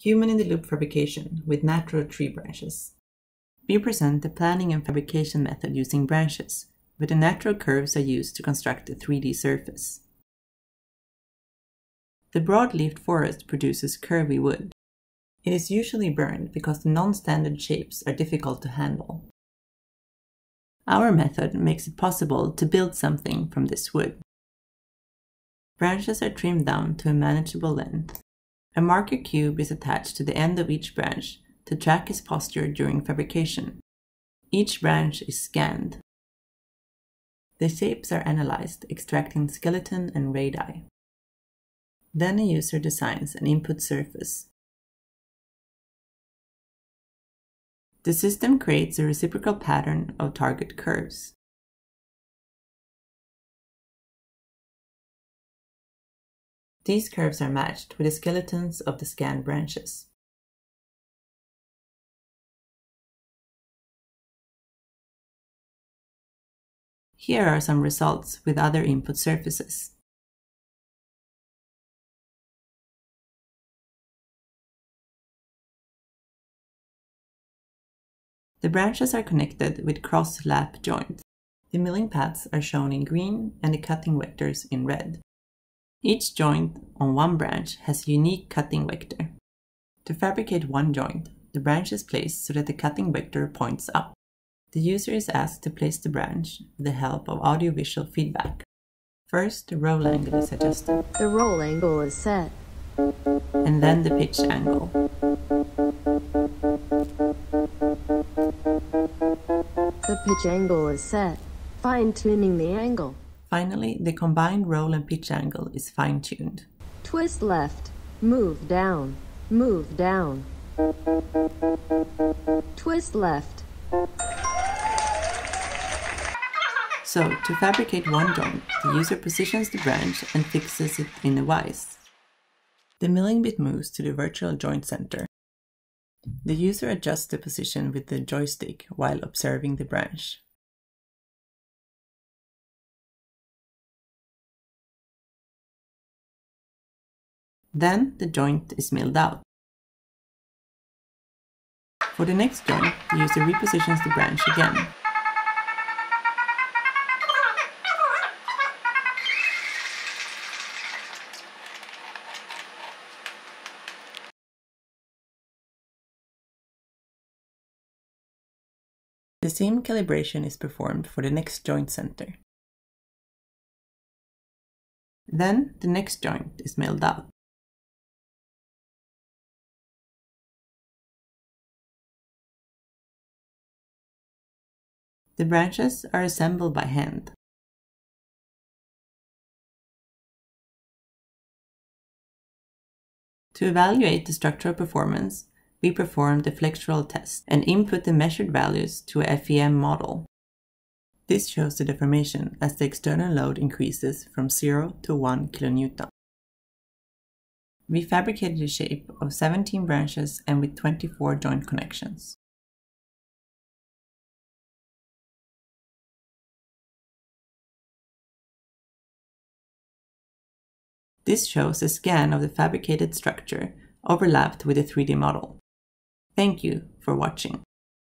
Human in the Loop fabrication with natural tree branches. We present the planning and fabrication method using branches, where the natural curves are used to construct a 3D surface. The broad-leafed forest produces curvy wood. It is usually burned because the non-standard shapes are difficult to handle. Our method makes it possible to build something from this wood. Branches are trimmed down to a manageable length. A marker cube is attached to the end of each branch to track its posture during fabrication. Each branch is scanned. The shapes are analyzed, extracting skeleton and radii. Then a user designs an input surface. The system creates a reciprocal pattern of target curves. These curves are matched with the skeletons of the scanned branches. Here are some results with other input surfaces. The branches are connected with cross-lap joints. The milling paths are shown in green and the cutting vectors in red. Each joint on one branch has a unique cutting vector. To fabricate one joint, the branch is placed so that the cutting vector points up. The user is asked to place the branch with the help of audiovisual feedback. First, the roll angle is adjusted. The roll angle is set. And then the pitch angle. The pitch angle is set. Fine tuning the angle. Finally, the combined roll and pitch angle is fine-tuned. Twist left. Move down. Move down. Twist left. So, to fabricate one joint, the user positions the branch and fixes it in a vise. The milling bit moves to the virtual joint center. The user adjusts the position with the joystick while observing the branch. Then the joint is milled out. For the next joint, the user repositions the branch again. The same calibration is performed for the next joint center. Then the next joint is milled out. The branches are assembled by hand. To evaluate the structural performance, we perform the flexural test and input the measured values to a FEM model. This shows the deformation as the external load increases from 0 to 1 kN. We fabricated a shape of 17 branches and with 24 joint connections. This shows a scan of the fabricated structure overlapped with a 3D model. Thank you for watching.